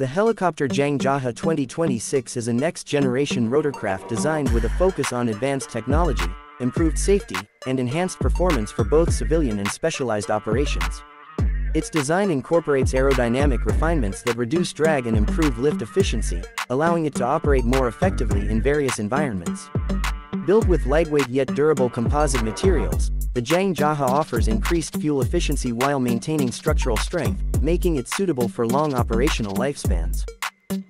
The helicopter Jang Jaha 2026 is a next-generation rotorcraft designed with a focus on advanced technology, improved safety, and enhanced performance for both civilian and specialized operations. Its design incorporates aerodynamic refinements that reduce drag and improve lift efficiency, allowing it to operate more effectively in various environments. Built with lightweight yet durable composite materials, the Jang Jaha offers increased fuel efficiency while maintaining structural strength, making it suitable for long operational lifespans.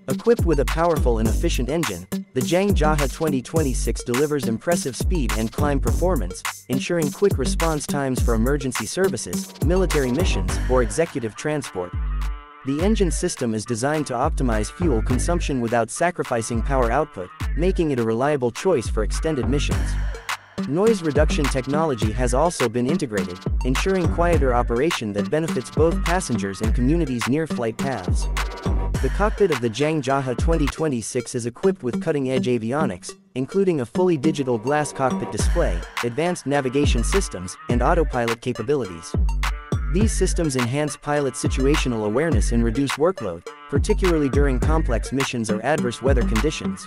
Equipped with a powerful and efficient engine, the Jang Jaha 2026 delivers impressive speed and climb performance, ensuring quick response times for emergency services, military missions, or executive transport. The engine system is designed to optimize fuel consumption without sacrificing power output, making it a reliable choice for extended missions. Noise reduction technology has also been integrated, ensuring quieter operation that benefits both passengers and communities near flight paths. The cockpit of the Jang Jaha 2026 is equipped with cutting-edge avionics, including a fully digital glass cockpit display, advanced navigation systems, and autopilot capabilities. These systems enhance pilot situational awareness and reduce workload, particularly during complex missions or adverse weather conditions.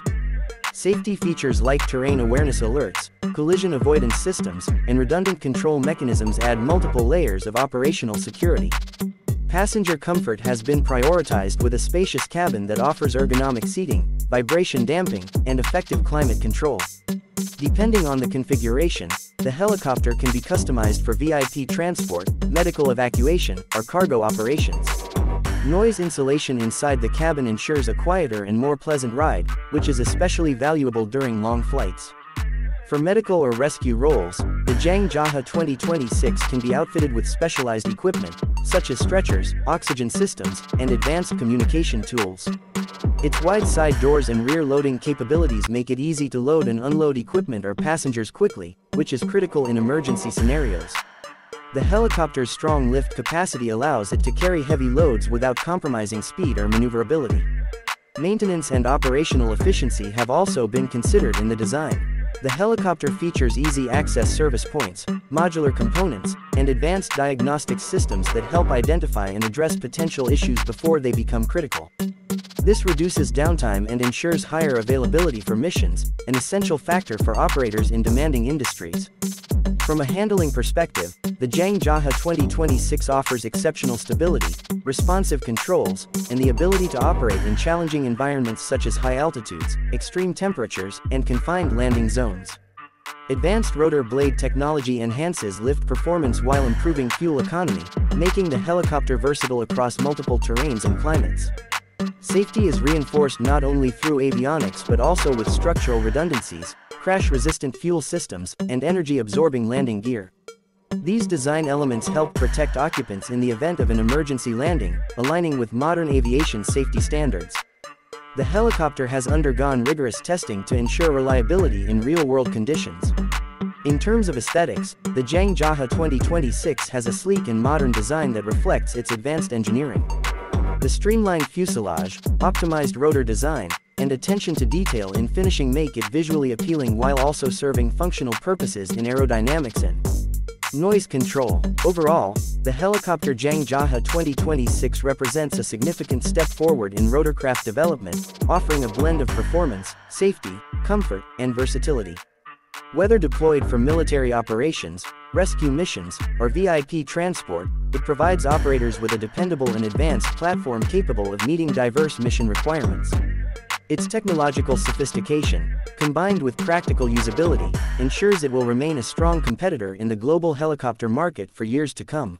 Safety features like terrain awareness alerts, collision avoidance systems, and redundant control mechanisms add multiple layers of operational security. Passenger comfort has been prioritized with a spacious cabin that offers ergonomic seating, vibration damping, and effective climate control. Depending on the configuration, the helicopter can be customized for VIP transport, medical evacuation, or cargo operations. Noise insulation inside the cabin ensures a quieter and more pleasant ride, which is especially valuable during long flights. For medical or rescue roles, the Jang Jaha 2026 can be outfitted with specialized equipment, such as stretchers, oxygen systems, and advanced communication tools. Its wide side doors and rear loading capabilities make it easy to load and unload equipment or passengers quickly, which is critical in emergency scenarios. The helicopter's strong lift capacity allows it to carry heavy loads without compromising speed or maneuverability. Maintenance and operational efficiency have also been considered in the design. The helicopter features easy access service points, modular components, and advanced diagnostic systems that help identify and address potential issues before they become critical. This reduces downtime and ensures higher availability for missions, an essential factor for operators in demanding industries. From a handling perspective, the Jang Jaha 2026 offers exceptional stability, responsive controls, and the ability to operate in challenging environments such as high altitudes, extreme temperatures, and confined landing zones. Advanced rotor blade technology enhances lift performance while improving fuel economy, making the helicopter versatile across multiple terrains and climates. Safety is reinforced not only through avionics but also with structural redundancies, crash-resistant fuel systems, and energy-absorbing landing gear. These design elements help protect occupants in the event of an emergency landing, aligning with modern aviation safety standards. The helicopter has undergone rigorous testing to ensure reliability in real-world conditions. In terms of aesthetics, the Jang Jaha 2026 has a sleek and modern design that reflects its advanced engineering. The streamlined fuselage, optimized rotor design, and attention to detail in finishing make it visually appealing while also serving functional purposes in aerodynamics and noise control. Overall, the helicopter Jang Jaha 2026 represents a significant step forward in rotorcraft development, offering a blend of performance, safety, comfort, and versatility. Whether deployed for military operations, rescue missions, or VIP transport, it provides operators with a dependable and advanced platform capable of meeting diverse mission requirements. Its technological sophistication, combined with practical usability, ensures it will remain a strong competitor in the global helicopter market for years to come.